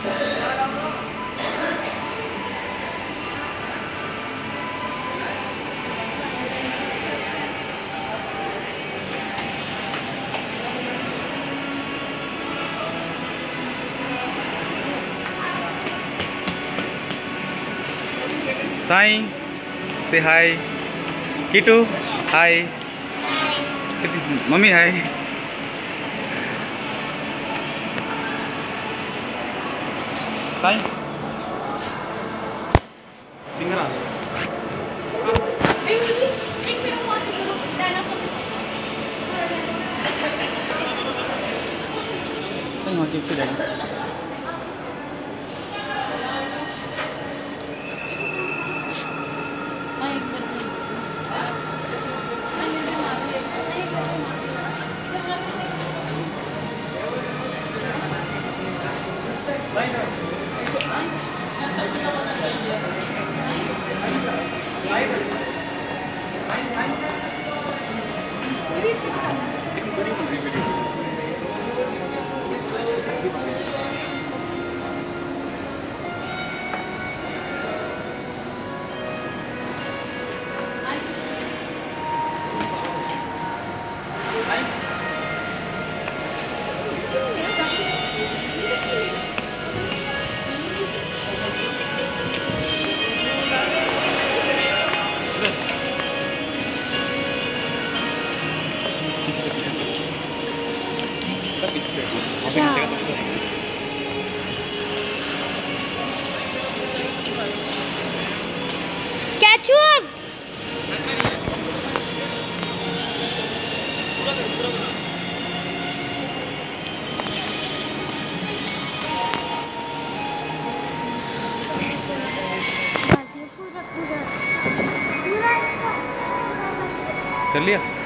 Sai, say hi. Kitu, hi. Mommy, hi. sai. Pingra. Tengok dia tu. Dah. Tengok dia. Thank you. तो नहीं केचुप कर लिया?